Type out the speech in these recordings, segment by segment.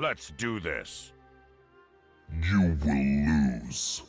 Let's do this. You will lose.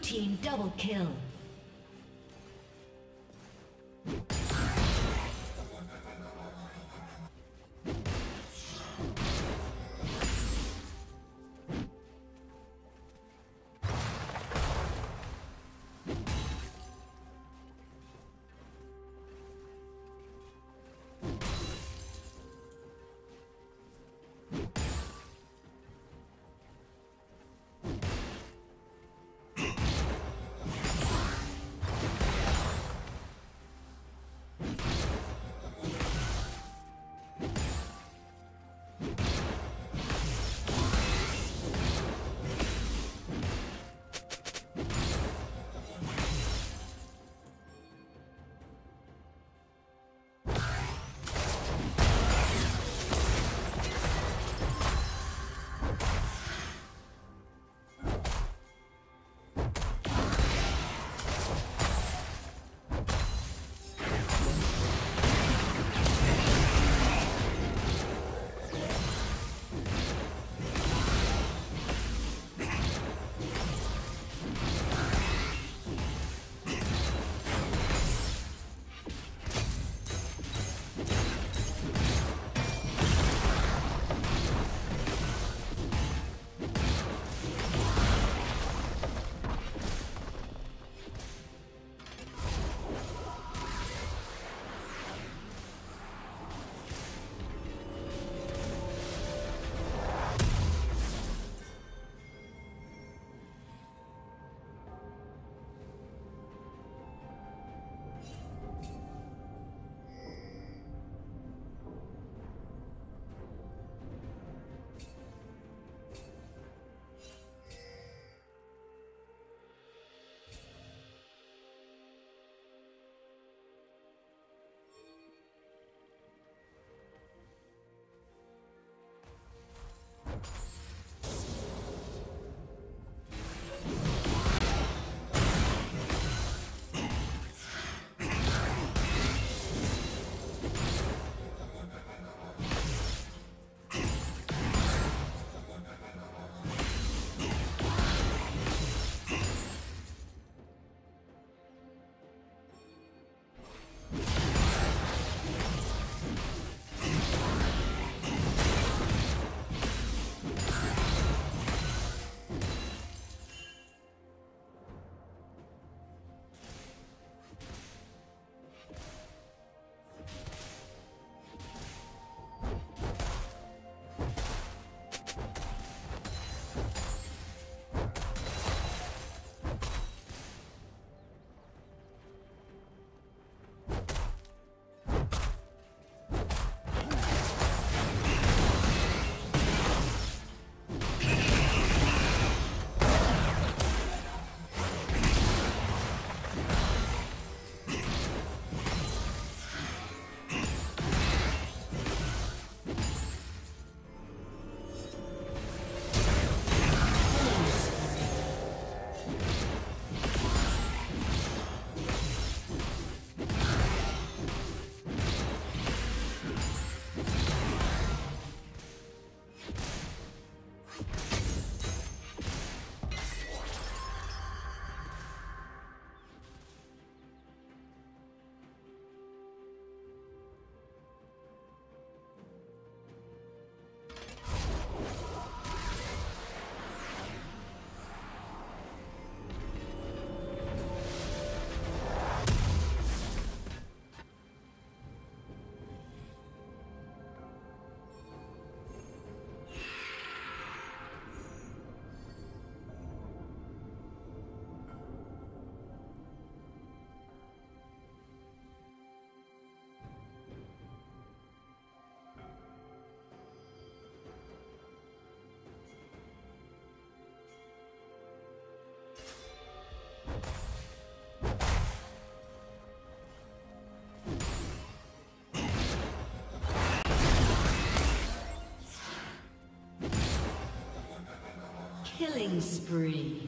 Team double kill. Killing spree.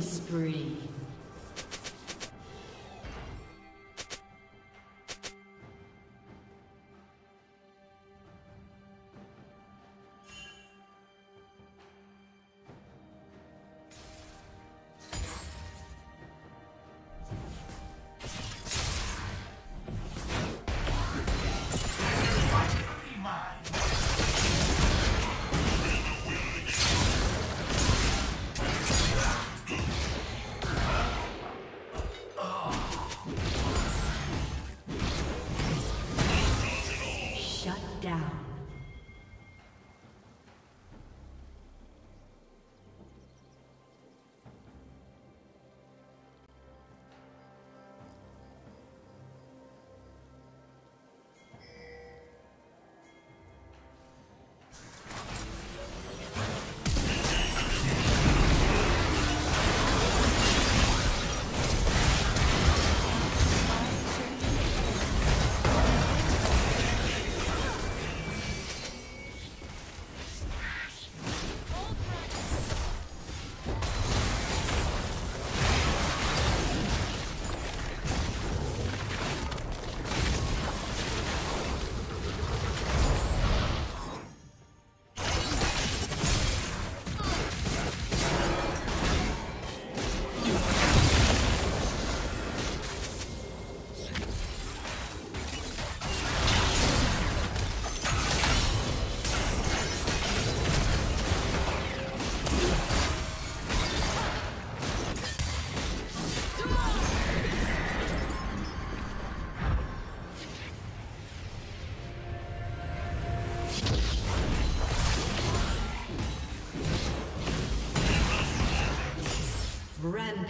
Spree.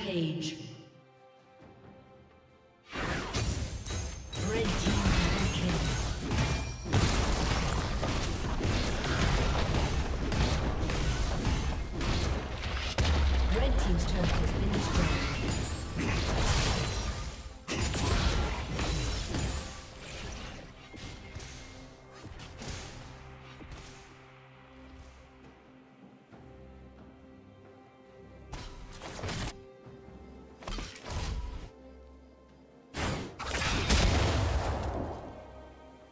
Rampage.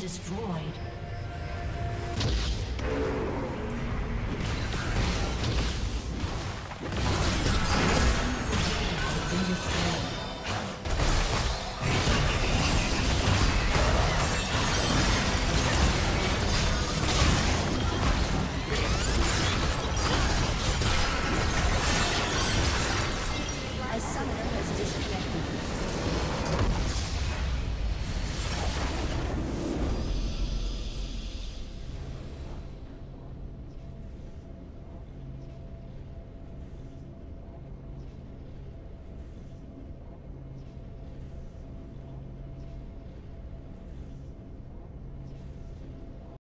Destroyed.